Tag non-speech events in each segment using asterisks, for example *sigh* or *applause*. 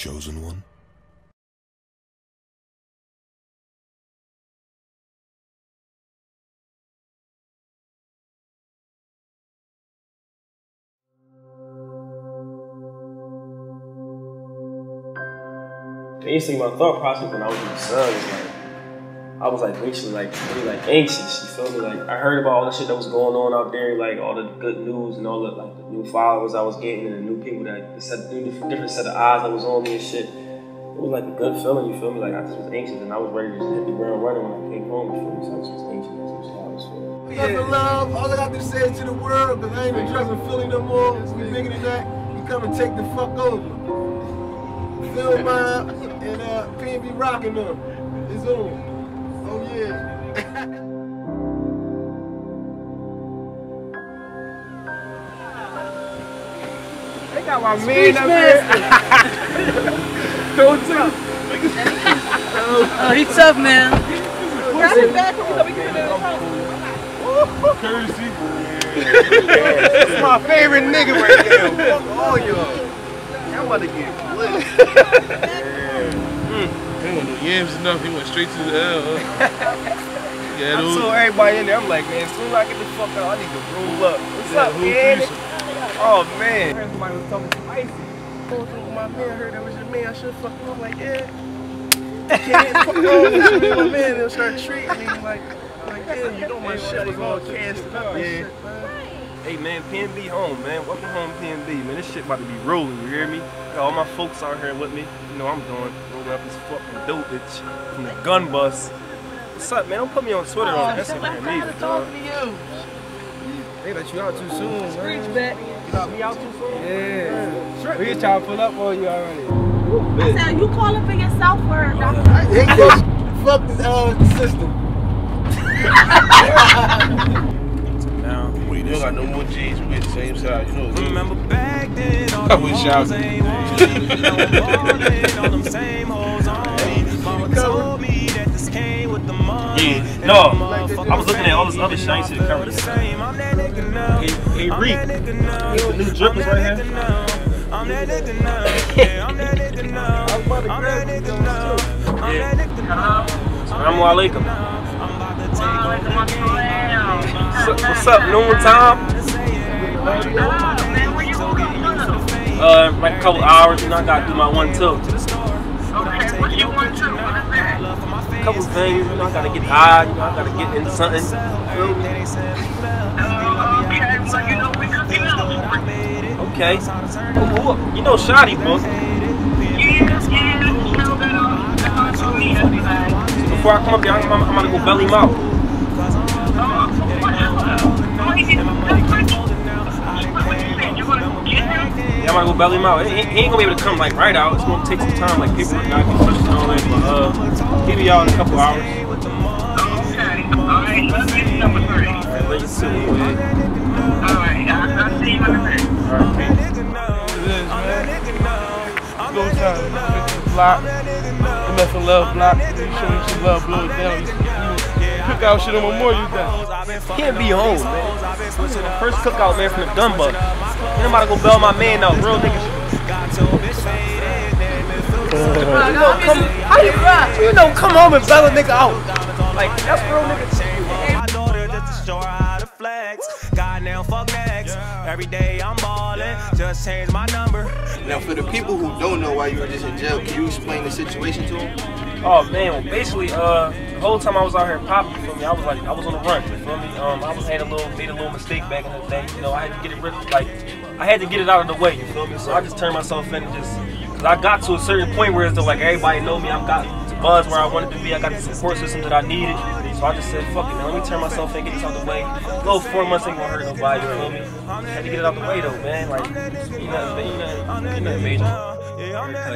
chosen one? Basically, my thought process when I was in the sun was like, I was like basically like really like anxious. You feel me? Like I heard about all the shit that was going on out there, like all the good news and all the like the new followers I was getting and the new people that the set, new different, different set of eyes that was on me and shit. It was like a good feeling. You feel me? Like I just was anxious and I was ready to just hit the ground running when I came home. You feel me? So I was just anxious. That's how I was feeling. Nothing love. All I got to say is to the world, because I ain't addressing Philly no more. We bigger than that. You come and take the fuck over. Phil *laughs* Mine and uh, P&B rocking them. It's on. Oh yeah. They got my man up here. *laughs* Go to. Oh, he tough, man. Grab him back when we come get in the house. Courtesy. That's my favorite nigga right now. *laughs* Fuck all y'all. Y'all about to get lit. Mm. He went no yams enough. He went straight to the L. *laughs* yeah, I told everybody in there, I'm like, man, as soon as I get the fuck out, I need to roll up. What's Yeah, up, man? Oh, man. Somebody was talking to Icy. My man heard that was your man. I should fuck him. I'm like, yeah. Can't fuck my man. They'll start treating me like, like, yeah, you know my shit was all casted up. Yeah. *laughs* shit, man. Hey man, PNB home, man. Welcome home, PNB, man. This shit about to be rolling, you hear me? Got all my folks out here with me. You know I'm doing rolling up this fucking dope bitch from the gun bus. What's up, man? Don't put me on Twitter on Instagram either, dog. They let you out too soon, man. Back. You got me out too soon? Yeah. We just trying to pull up on you already. I said, you calling for yourself or Dr. I. Fuck this uh, system. *laughs* Now, don't got no more G's. We the same side. You know what remember back then, all I wish y'all on me. All them same hoes on me. Mama told me that this came with the money. Yeah, no, I was looking at all this other shit. I ain't see the cover. Same, I'm that nigga now. Hey, hey I'm Reek, that nigga now. the new drippers right here. I'm that nigga now. Yeah, I'm that nigga now. *laughs* I'm that nigga now. I'm that nigga now. Assalamu alaikum. I'm about to take over the game. What's, what's up, noon time? Uh, like a couple hours, and I gotta do my one two. Couple things, you know, I gotta get high, you know, I gotta get into something. Feel me? Okay. Who- You know Shotty, bro. Before I come up here, I'm, I'm, I'm gonna go belly him out. Yeah, I'm gonna go belly him out. He, he ain't gonna be able to come like right out. It's gonna take some time, like paperwork, gotta get pushed and all that. But uh, he'll be out in a couple hours. Alright, let's do it. All right, I see you see man. Alright, Go down. Mr. Block. The Mr. Love Block. You show you some love, blow it down. You, you cook out shit on Memorial Day. Can't be home, man. This is the first cookout, man, from the gun bus. Ain't nobody gonna bail my man out. Real niggas. You know, come, how you ride? You know, come home and bail a nigga out. Like, that's real nigga Every day I'm ballin', just change my number. Now, for the people who don't know why you were just in jail, can you explain the situation to them? Oh man, well basically, uh, the whole time I was out here popping, you feel me? I was like, I was on the run, you feel me? Um, I was had a little, made a little mistake back in the day. You know, I had to get it rid, like, I had to get it out of the way, you feel me? So I just turned myself in and just, cause I got to a certain point where it's though, like everybody know me, I'm got the buzz where I wanted to be, I got the support system that I needed. So I just said, fuck it, man, let me turn myself in, get this out the way. Little four months ain't gonna hurt nobody, you feel me? Had to get it out the way though, man. Like, you know, you know, you know, major.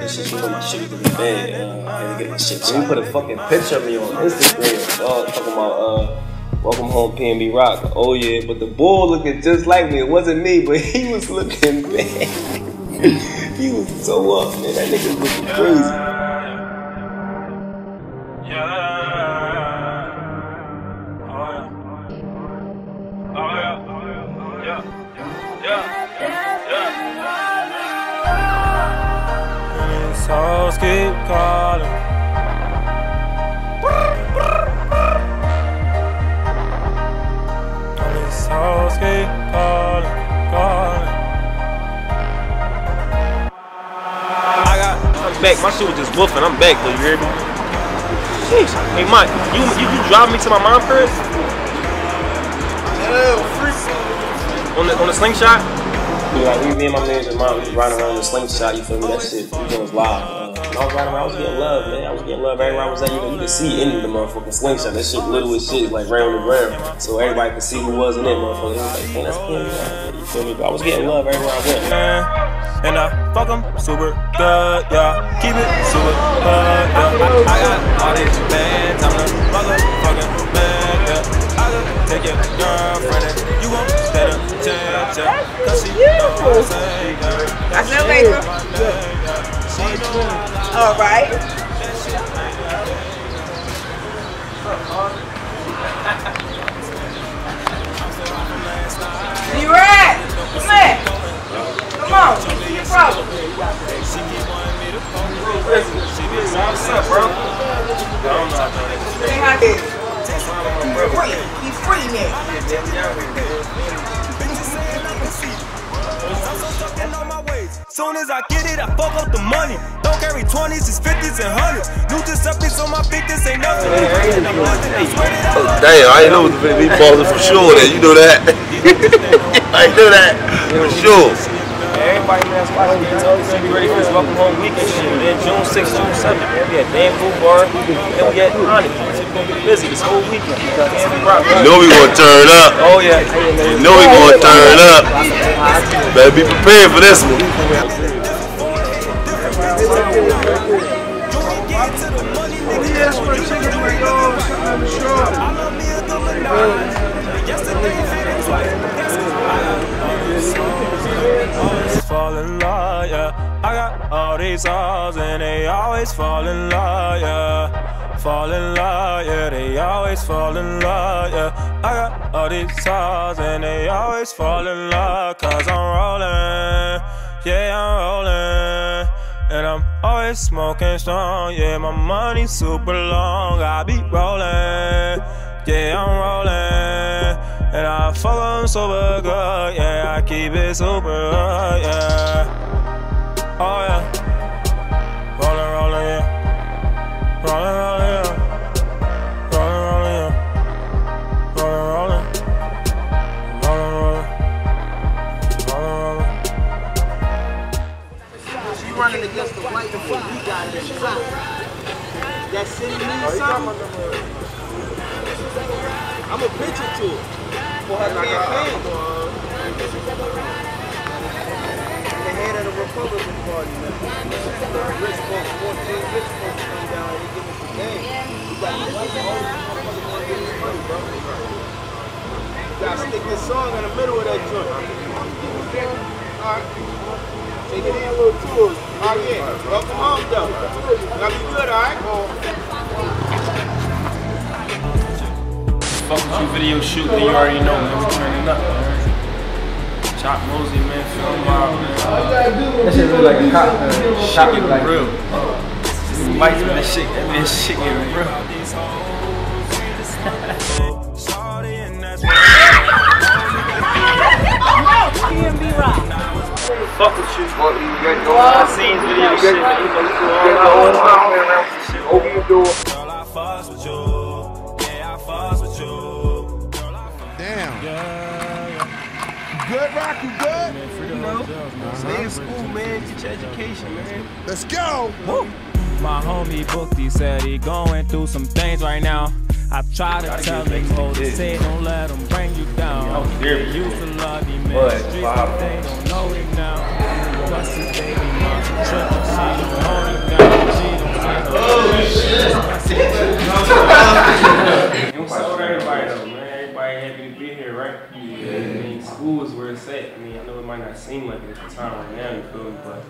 This shit before my shit was really bad. Uh, I had to get my shit. So we put a fucking picture of me on Instagram. Dog, talking about uh, welcome home PNB Rock. Oh yeah, but the bull looking just like me. It wasn't me, but *laughs* he was looking bad. *laughs* he was so up, man. That nigga was looking crazy yeah. Oh yeah. Oh yeah. Yeah. Yeah. Yeah. Yeah. souls keep calling. Souls keep calling, calling. I got, I'm back. My shit was just woofing. I'm back, though. You hear me? Jeez. Hey, Mike, you you, you drive me to my mom's crib? On the on the slingshot? Yeah, like we, me and my man and mom, we riding around the slingshot. You feel me? That shit, we was live. Uh, I was riding around, I was getting love, man. I was getting love everywhere I was at. You know, you could see any of the motherfucking slingshot. That shit little as shit, like round and round. So everybody could see who was in it, motherfucker. It was like, man, that's him. You feel me? But I was getting love everywhere I went. And I fuck 'em super good, yeah. Keep it super good, yeah. I got all these bands, I'm the motherfucking man, yeah. I could take your girlfriend and you won't stand a chance, yeah. Cause she know what I'm saying, yeah. That's no paper. All right. What's up, bro? I don't know how to Say hi. He's free. He's free now. Soon as I get it, I fuck up the money. Don't carry 20s, it's 50s and 100s. New Giuseppe's on my feet, this ain't nothing. Oh, damn, I ain't know it was gonna be for sure. Then you know that. *laughs* I know that for sure. Everybody in that spot getting told to be ready for this welcome home weekend shit. Then June 6th, June 7th, man, we had Dan Blue Bar, then we had Onyx. So we gonna get busy this whole weekend. Be rock. You know we gonna turn up. Oh yeah. You know we gonna turn up. Better be prepared for this one. Yes, always fall in love, yeah. I got all these hoes and they always fall in love, yeah. Fall in love, yeah. They always fall in love, yeah. I got all these hoes and they always fall in love, cause I'm rolling, yeah, I'm rolling. And I'm always smoking strong, yeah. My money super long, I be rolling, yeah, I'm rolling. And I fuck 'em super good, yeah. I keep it super good, yeah. Oh yeah. Rollin', rollin', yeah. Rollin', rollin', yeah. Rollin', rollin', yeah. Rollin', rollin'. Rollin', rollin'. Rollin', rollin'. She running against the white foot we got in the shot. That city means something. I'm a picture to it. For her campaign. The head of the Republican Party now. Rich folks, 14 rich folks come down and give us the game. We got the white folks, motherfuckers wanna give us money, bro. You gotta stick this song in the middle of that joint. Alright. Take it in a little tour. Oh yeah. Welcome home though. Gotta be good, alright? Fuck with you video shoot, then you already know, man. We turning up, man. Chop Mosley, man. Film wild, man. That shit look like a cop. Uh, Shit shot getting like real. Mike's man, that shit, that man, shit getting real. Fuck with you. I seen his video shit, man. You know, you do all that. Shit. Open the door. Girl, I fuss with you. Rock, you good? You know, stay in school, man. Get your education, man. Let's go. My homie booked, he said he going through some things right now. I try to tell him, hold his head, don't let him bring you down. They used to love him in the streets, but they don't know him now. Plus his baby mama tripping, she don't hold him down. She don't see no You told everybody though, man. Everybody happy to be here, right? Yeah. I mean, school is where it's at. I mean, I know it might not seem like it at the time right now, you feel me? But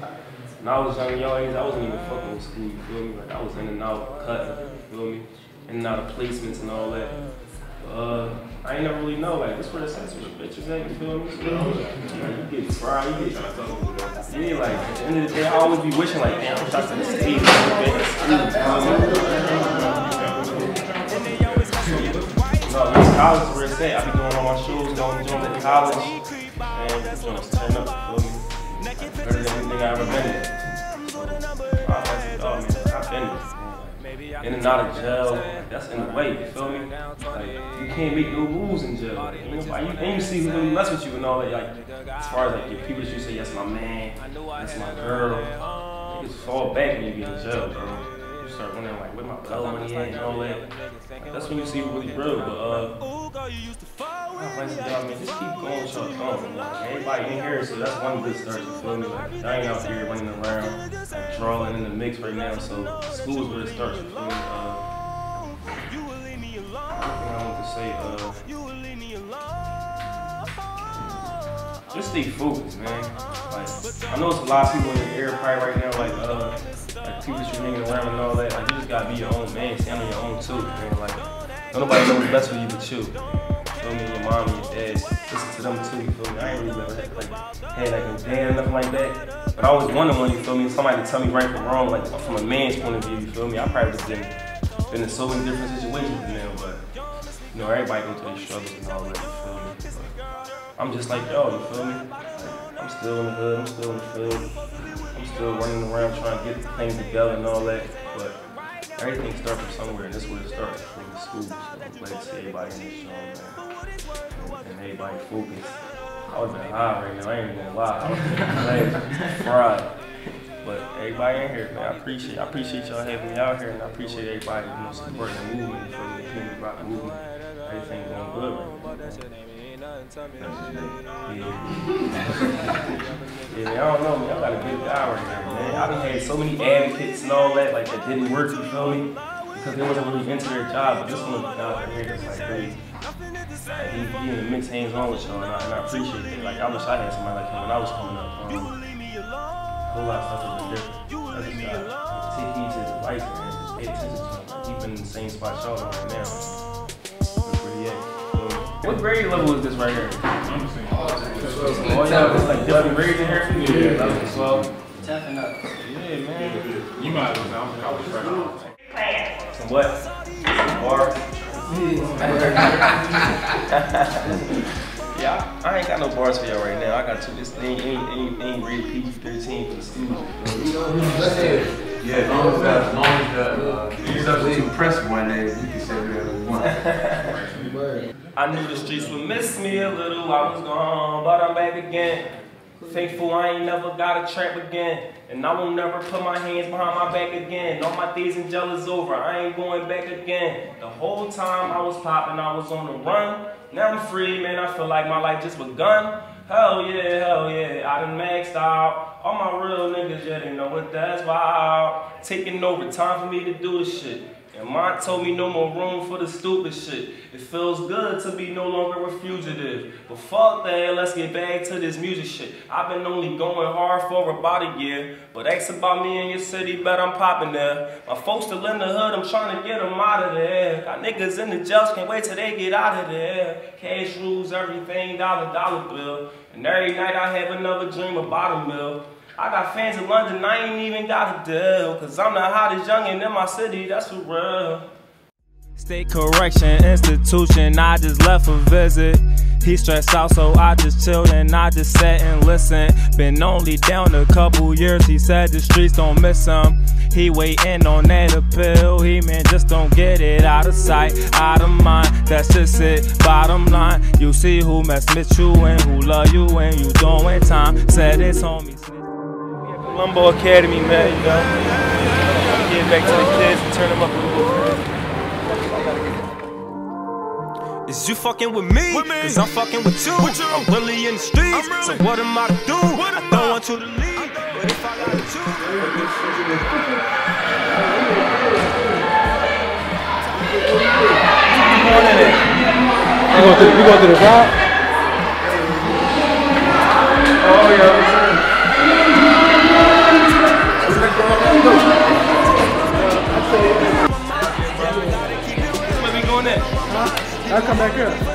when I was young y'all I wasn't even fucking with school, you feel me? Like, I was in and out cutting, you feel me? In and out of placements and all that. Uh, I ain't never really know, like, this where the sex with bitches at, you feel me? You, know, like, you get fried, you get Yeah, like, at the end of the day, I always be wishing, like, damn, I wish I could have in school, you feel me? No, college is where it's at. I be my shows, going to at college, and it's gonna turn up, you feel me? Better than anything I ever been in. So, I like it. offenders. In and out of jail, that's in the way, you feel me? Like, you can't make no rules in jail. Like, nobody- and you see who really mess with you and all that. Like, as far as like your people that you say, that's my man, that's my girl. Niggas fall back when you get in jail, bro. Start wondering like, where my bail money at and all that. Like, that's when you see really real. But uh, like to y'all, man, just keep going with y'all going. man. Everybody in here, so that's one good start. You feel me? Like, I ain't out here running around, like, drawing in the mix right now. So school's where it starts. You feel me? Uh, I want to say, uh, just stay focused, man. Like, I know it's a lot of people in the air probably right now, like, uh, like people that you hanging around and all that. Like, you just gotta be your own man, stand on your own too, man. Like, nobody know what's best for you but you. Feel me? Your mom and your dad, listen to them too. You feel me? I ain't really never had, like, had like no dad, or nothing like that. But I always wanted one. You feel me? Somebody to tell me right from wrong, like from a man's point of view. You feel me? I probably just been been in so many different situations now, but you know, everybody go through their struggles and all that. You feel me? But I'm just like y'all. You feel me? Like, I'm still in the hood. I'm still in the field. I'm still running around trying to get things together and all that. But everything starts from somewhere, and this is where it starts from the school. So I'm glad to see everybody in this show, man. And, and everybody focused. I was been high right now. I ain't even gonna lie. I was fried. But everybody in here, man, I appreciate I appreciate y'all having me out here, and I appreciate everybody, you know, supporting the movement, me, the community rock movement. Everything going good right now. Yeah. *laughs* yeah, I don't know, man. I got a good guy right now, man. I done had so many advocates and all that, like that didn't work, you feel me? Because they wasn't really into their job, but this one out right here that's like really like, he, he in the mix hands on with y'all, and I, and I appreciate it. Like, I wish I had somebody like him when I was coming up. Um, a whole lot of stuff been different. I just gotta take heed to his life, man. Just pay attention to him. He been in the same spot y'all right now. What grade level is this right here? Oh, yeah, it's like different grades in here? Yeah, 11 to 12. Tapping up. Yeah, man. You might as well. I was right on. Some what? Some bars? *laughs* yeah, I I ain't got no bars for y'all right now. I got two. This thing ain't ain't ain't rated PG-13 for the studio. Yeah, as long as that, as long as the, uh, you substitute press one day, you can say whatever you want. *laughs* I knew the streets would miss me a little. I was gone, but I'm back again. Thankful I ain't never got a trap again. And I won't never put my hands behind my back again. All my days in jail is over. I ain't going back again. The whole time I was popping, I was on the run. Now I'm free, man. I feel like my life just begun. Hell yeah, hell yeah. I done maxed out. All my real niggas, yeah, they know what that's about. Taking over, time for me to do the shit. And mine told me no more room for the stupid shit. It feels good to be no longer a fugitive. But fuck that, let's get back to this music shit. I've been only going hard for about a year. But ask about me in your city, bet I'm popping there. My folks still in the hood, I'm trying to get them out of there. Got niggas in the jails, can't wait till they get out of there. Cash rules everything, dollar, dollar bill. And every night I have another dream about a mill. I got fans in London, I ain't even got a deal. Cause I'm the hottest youngin' in my city, that's for real. State correction institution, I just left a visit. He stressed out, so I just chilled and I just sat and listened. Been only down a couple years, he said the streets don't miss him. He waiting on that appeal, he man just don't get it out of sight, out of mind. That's just it, bottom line. You see who mess with you and who love you when you doing time. Said it's on me. Lumbo Academy, man, you know. Get back to the kids and turn them up a little bit. Is you fucking with me? Cause I'm fucking with you. I'm really in the streets. So what am I to do? I don't want you to leave. But if I gotta You go to, you go to the top? Oh, yeah. I'll come back here.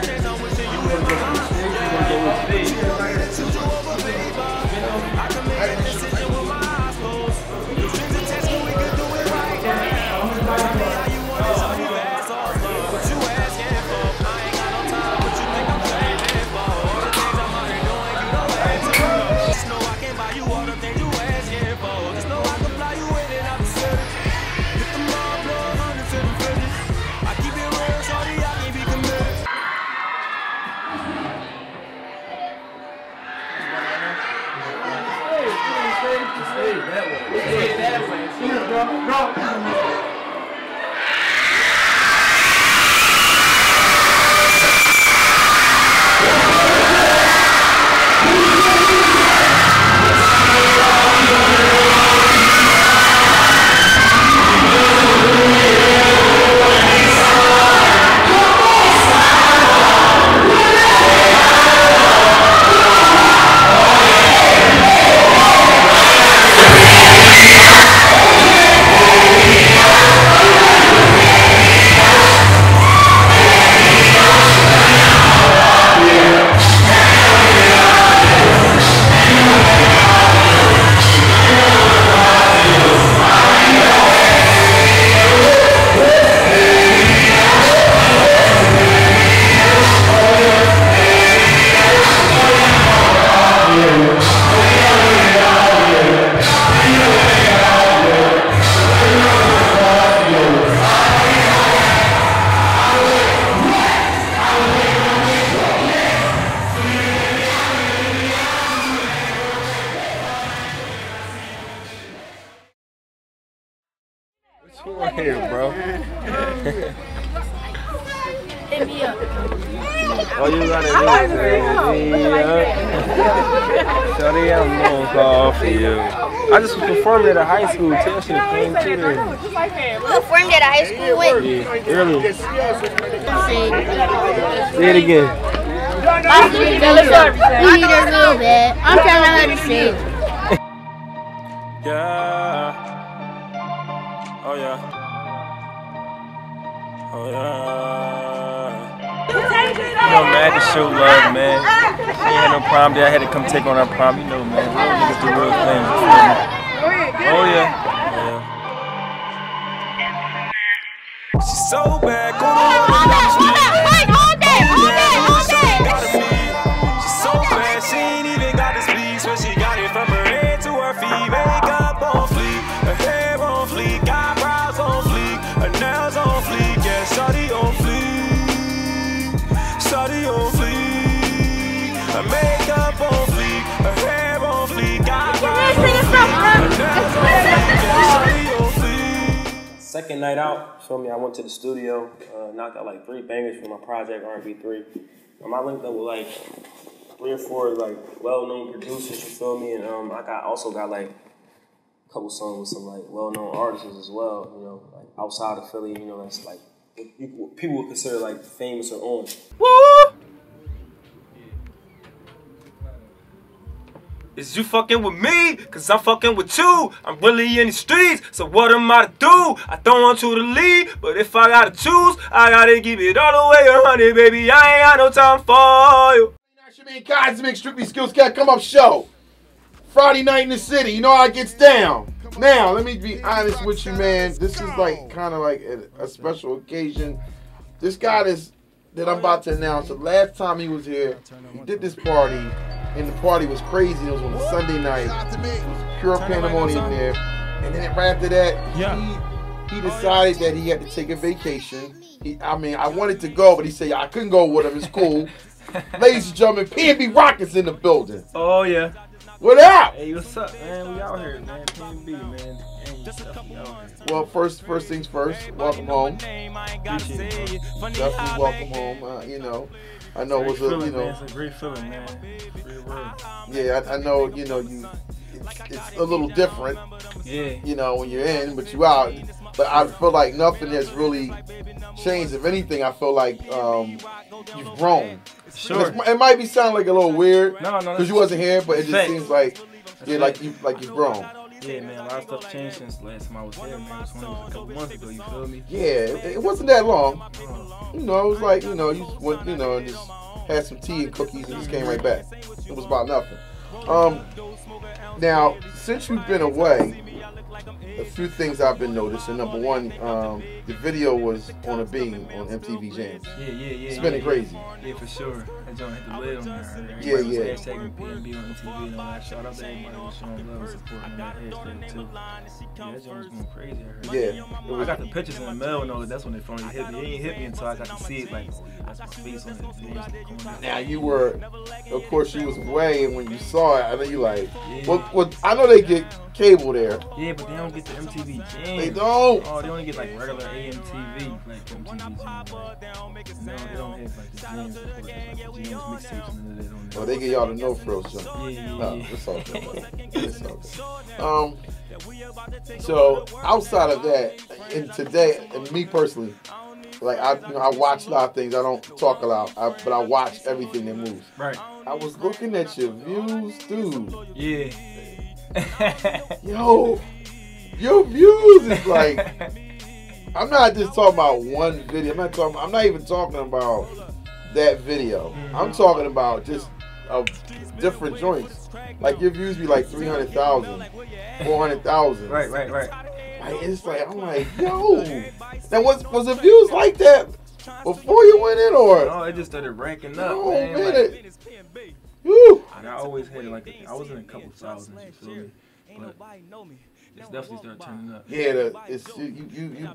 Hit me up. All you gotta do is hit me up. Shorty, I'm gonna call for you. I just performed at a high school. Tell she came to there. Performed at a high school when? Yeah, early. Say it again. My sleep really short. You need a little bit. I'm trying to let it sing. *laughs* Yeah. Oh yeah. Oh yeah. You know, man, to show love, man. She ain't had no prom day. I had to come take on her prom. You know, man. Real niggas do real things. Oh yeah. yeah. She's so bad. Go to the Second night out, feel me? I went to the studio, uh, knocked out like three bangers for my project R&B three. Um, I linked up with like three or four like well-known producers. You feel me? And um, I got also got like a couple songs with some like well-known artists as well. You know, like outside of Philly. You know, that's like people, people would consider like famous or on. Woo! Is you fucking with me? Cause I'm fucking with you. I'm really in the streets, so what am I to do? I don't want you to leave, but if I gotta choose, I gotta give it all away, honey, baby. I ain't got no time for you. Shemaine Cosmic Strictly Skills Cat come up show. Friday night in the city. You know how it gets down. Now, let me be honest with you, man. This is like kind of like a, a special occasion. This guy is that I'm about to announce. The last time he was here, he did this party, and the party was crazy. It was on a Sunday night. It was pure pandemonium there. And then right after that, he he decided that he had to take a vacation. He, I mean, I wanted to go, but he said I couldn't go with him. It's cool. *laughs* Ladies and gentlemen, PNB Rockets in the building. Oh yeah. What up? Hey, what's up, man? We out here, man. PNB, man. Hey, definitely. Well, first first things first. Welcome home. Appreciate it. Definitely welcome home. Uh, you know, I know it was a feeling, you know man. It's a great feeling, man. Word. yeah I, I know you know you it's, it's a little different. Yeah. You know when you're in, but you out. But I feel like nothing has really changed. If anything, I feel like um, you've grown. Sure. It might be sound like a little weird No, no, because you wasn't here, but it just seems like yeah, like you like you've grown. Yeah, man. A lot of stuff changed since the last time I was here, man. It was only a couple months ago. You feel me? Yeah, it, it wasn't that long. You know, it was like you know you just went you know and just had some tea and cookies and just came right back. It was about nothing. Um, now since you've been away, a few things I've been noticing. Number one, um, the video was on a beam on MTV Jams. Yeah, yeah, yeah. Spinning yeah. crazy. Yeah, for sure. That joint hit the lid on there. Yeah, yeah. Was hashtagging PNB on MTV and all that. Shout out to everybody who's showing love and support on that hashtag too. Yeah, that joint was going crazy. I heard. Yeah, was- I got the pictures in the mail and all that. That's when it finally hit me. It ain't hit me until I got to see it, like, that's my face on it. Down. Now you were, of course, you was away, and when you saw it, I know you like, well, well, I know they get cable there. Yeah, but they don't get the MTV jam. They don't. Oh, they only get like regular AMTV, like MTV jam. Like, no, they don't have like the jams, of course, like the jams mixtapes and none of that on there. They get y'all the no frills jump. Yeah, yeah, No, yeah. it's all good. It's all good. Um, so outside of that, and today, and me personally, like I, you know, I watch a lot of things. I don't talk a lot, I, but I watch everything that moves. Right. I was looking at your views, dude. Yeah. *laughs* Yo, your views is like. I'm not just talking about one video. I'm not talking. I'm not even talking about that video. I'm talking about just uh, different joints. Like your views be like 300,000, 400,000. Right, right, right. Like it's like I'm like, yo. Now was was the views like that before you went in or? No, it just started ranking up, No, man. man, like, it- Woo. And I always had like a, I was in a couple thousands, you feel me? But it's definitely started turning up. Yeah, the, it's you, you, you, you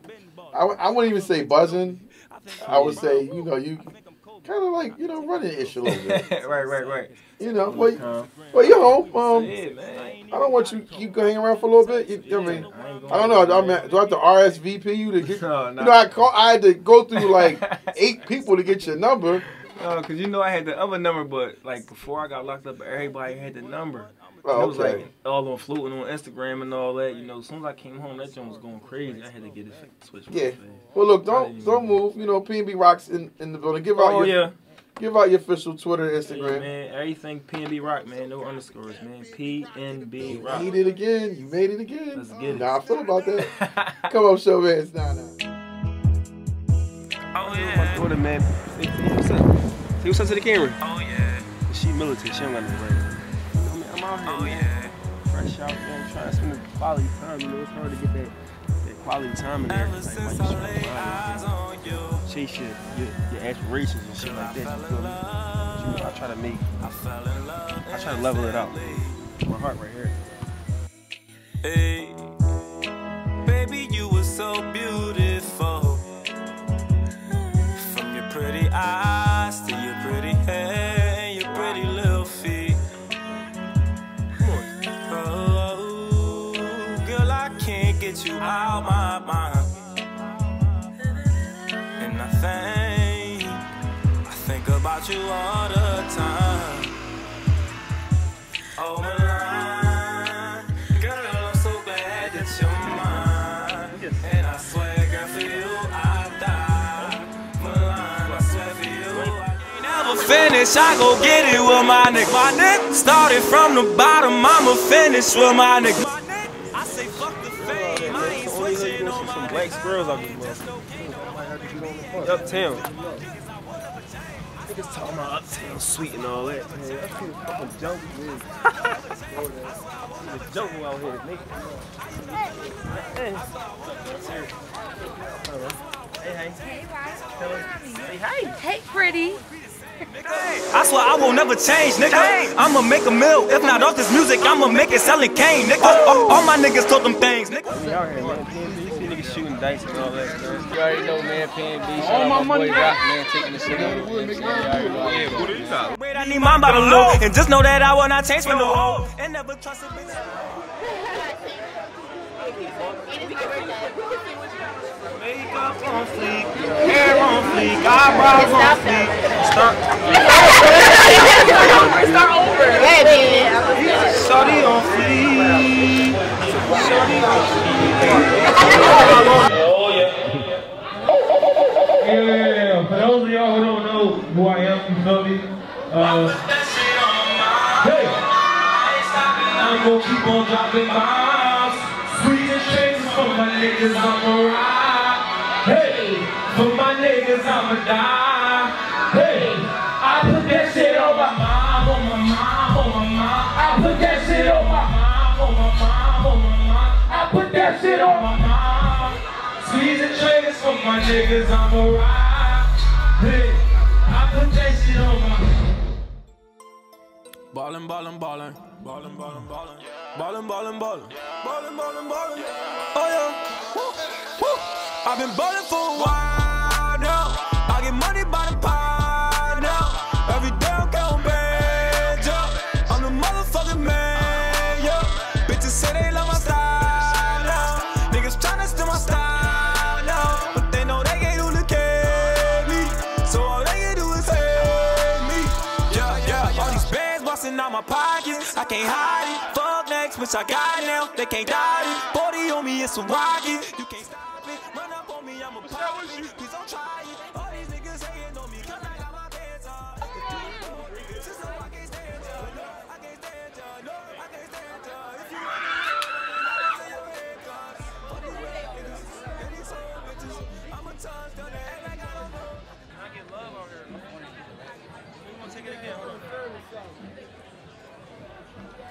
I, I wouldn't even say buzzing. I would say, you know, you kind of like you know running the issue a little bit. *laughs* right, right, right. You know, well, you- well, you home. Um, yeah, man. I don't want you to keep hanging around for a little bit. You, I mean, I don't know. I mean, do I have to RSVP you to *laughs* get? No, You know, I call. I had to go through like eight people to get your number. No, cause you know I had the other number, but like before I got locked up, everybody had the number. Oh, it was like all on floating on Instagram and all that. You know, as soon as I came home, that joint was going crazy. I had to get it switched. Yeah. Well, look, don't don't move. You know, PNB rocks in, in the building. Give out Oh, your yeah. give out your official Twitter, Yeah, Instagram. man, everything PNB Rock, man. No underscores, man. PNB Rock. You made it again. You made it again. Let's get it. Nah, I feel about that. *laughs* Come on, show man. It's not now. Oh yeah. My daughter, man. Say what's up. Say what's up to the camera. Oh yeah. She militant. She don't got no right. I mean, I'm out here. Oh yeah. Fresh out, man. Trying to spend the quality time. You know, it's hard to get that, that quality time in there. Like, while you trying to ride, you know, chase your, your your aspirations and shit like that. You feel me? You know, I try to make. I try to level it out. My heart right here. Hey, finish, I go get it with my nigga. My nigga started from the bottom, I'ma finish with my nigga. I say fuck the fame, I ain't switching on Some black squirrels out this motherfucker. Uptown. Niggas talking about uptown sweet and all that. Man, that shit is fucking jungle, man. *laughs* the jungle out here, nigga. Hey. Hey, hey. Tell her. Hey. Hey, pretty. I swear I will never change, nigga. I'ma make a meal. If not off this music, I'ma make it selling cane, nigga. Oh. All, all my niggas told them things, nigga. We out here, man. PNB, you see niggas shooting dice and all that, man. You already know, man. PNB. Shout All out my my boy money Rock, man, taking the shit out of the You already know. Yeah, what are you talking Wait, I need mine by the low. Oh. And just know that I will not change for no oh. hoe. And never trust a bitch. *laughs* Makeup on fleek, hair on fleek, eyebrows on fleek. Start. Start over. Yeah, man. Shorty on fleek. Shorty on Oh, yeah. Yeah, for those of y'all who don't know who I am, you feel me? Uh, hey, I'm gonna keep on dropping bombs. Sweet and changes for my niggas, I'ma ride. Hey, for my niggas, I'ma die. Hey, I put that shit on my mom, on my mom, on my mom. I put that shit on my mom, on my mom, on my mom. I put that shit on my mom. Squeezing triggers for my niggas, I'ma ride. Hey, I put that shit on my Ballin', ballin', ballin', ballin', ballin', ballin', ballin', ballin', ballin', ballin', ballin', ballin'. Oh yeah. I've been ballin' for a while now. I get money by the pile now. Every day I'm counting bands, yeah. I'm the motherfucking man, yeah. Bitches say they love my style now. Niggas tryna steal my style now, but they know they can't duplicate me. So all they can do is hate me. Yeah, yeah, all these bands busting out my pockets. I can't hide it. Fuck next, bitch, I got it now. They can't doubt it. 40 on me, it's a rocket. You can't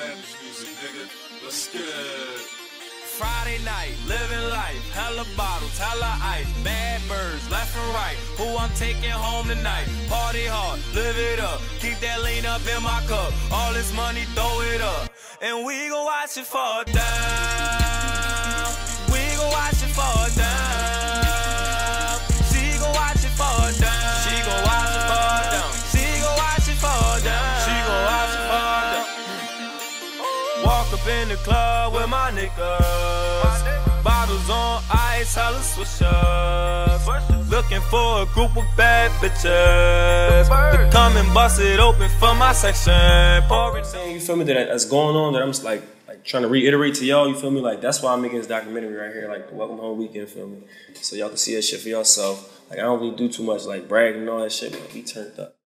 Music, nigga. Let's get. Friday night, living life, hella bottles, hella ice, bad birds, left and right. Who I'm taking home tonight? Party hard, live it up, keep that lean up in my cup. All this money, throw it up, and we gon' watch it fall down. We gon' watch it fall down. Up in the club with my niggas. Bottles on ice, hella swishers. Looking for a group of bad bitches. To come and bust it open for my section. Pour it saying, you feel me, that that's going on, that I'm just like, trying to reiterate to y'all, you feel me? Like, that's why I'm making this documentary right here, like Welcome Home Weekend, feel me? So y'all can see that shit for yourself. Like, I don't really do too much, like, bragging and all that shit, but we turned up.